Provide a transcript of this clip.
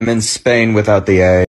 I'm in Spain without the A.